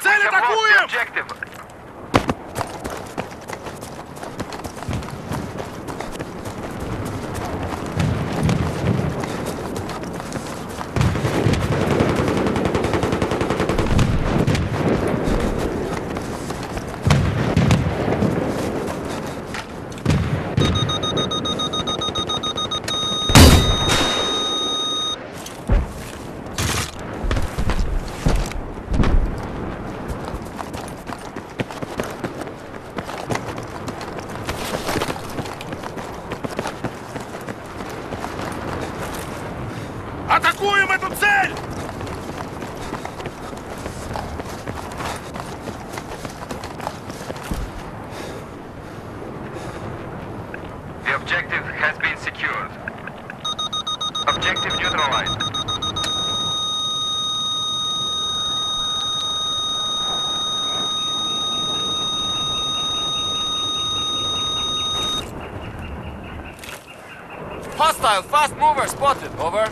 Цель атакуем! Hostile fast mover spotted. Over.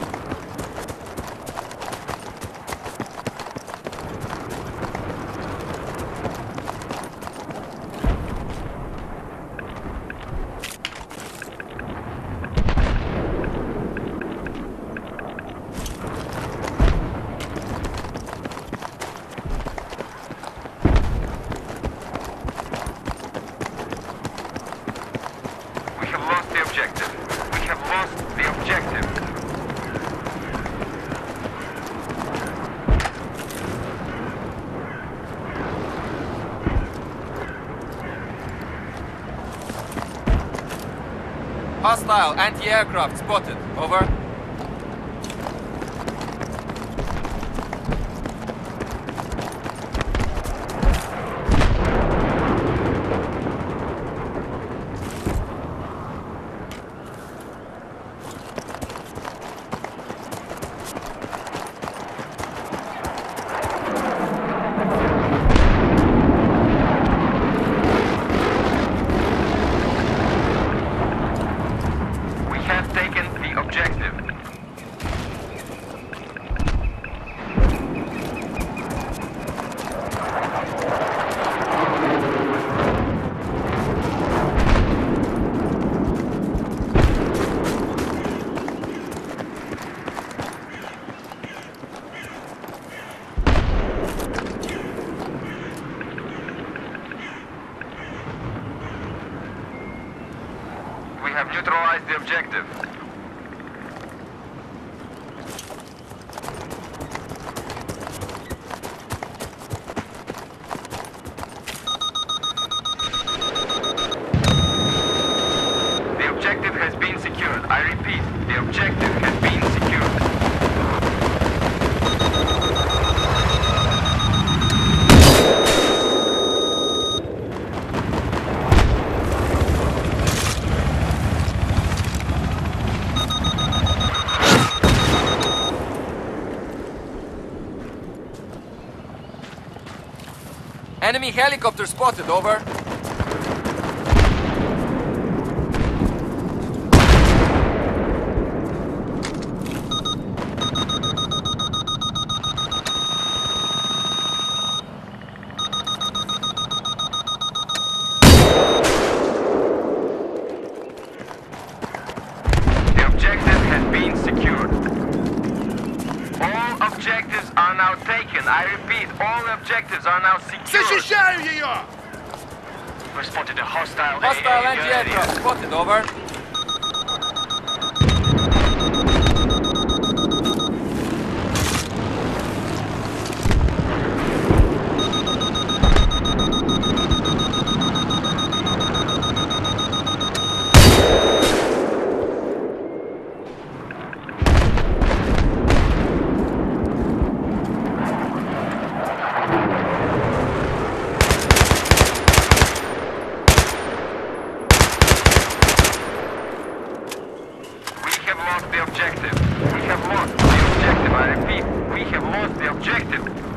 We have lost the objective. We have lost the objective. Hostile anti-aircraft spotted. Over. We have taken the objective. We have neutralized the objective. The objective has been secured. I repeat, the objective has been secured. Enemy helicopter spotted. Over. objectives are now secured. Защищаю ее! We spotted a hostile Hostile AA in your area. anti-aircraft spotted. Over. Lost the objective. We have lost the objective. I repeat, we have lost the objective.